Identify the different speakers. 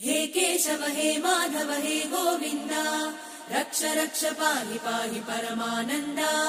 Speaker 1: हे केशव हे माधव हे गोविन्द रक्ष रक्ष पाहि पाहि परमानन्दा।